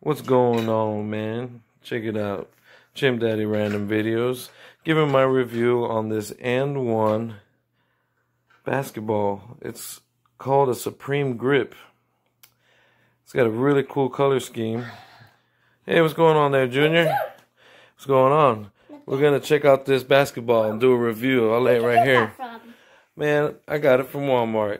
What's going on, man? Check it out. Chimp Daddy Random Videos. Giving my review on this AND1 basketball. It's called a Supreme Grip. It's got a really cool color scheme. Hey, what's going on there, Junior? What's going on? We're gonna check out this basketball and do a review. I'll lay it right here. Man, I got it from Walmart.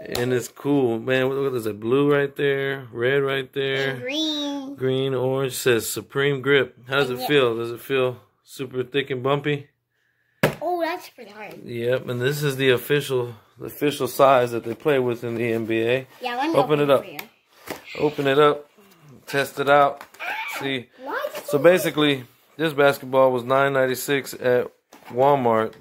And it's cool. Man, what is it? Blue right there, red right there. And green. Green, orange says Supreme Grip. How does it Yeah. feel? Does it feel super thick and bumpy? Oh, that's pretty hard. Yep, and this is the official the official size that they play with in the NBA. Yeah, let me Open it up. Open it up, test it out. See. It So basically, this basketball was nine ninety six at Walmart,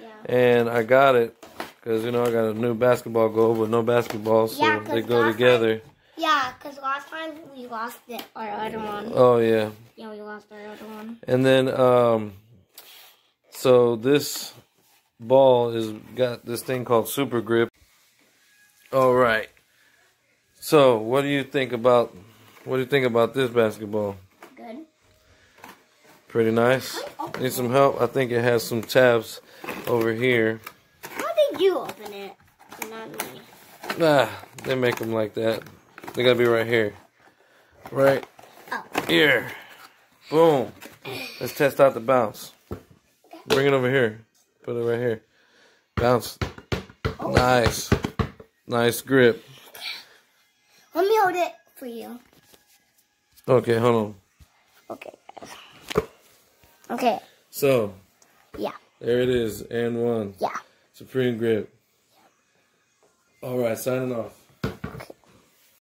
Yeah. and I got it because you know I got a new basketball goal, but no basketball, so Yeah, they go together. Yeah, because last time we lost it, our other one. Oh yeah, Yeah, we lost our other one. and then um, so this ball is got this thing called Super Grip. All right. So what do you think about what do you think about this basketball? Good. Pretty nice. Need some help? I think it has some tabs over here. You open it? Not me. Ah, they make them like that. They gotta be right here. Right Oh. here. Boom. Let's test out the bounce. Bring it over here. Put it right here. Bounce. Nice. Nice grip. Let me hold it for you. Okay, hold on. Okay, guys. Okay. So, Yeah. there it is. AND1. Yeah. Supreme grip. Alright, signing off.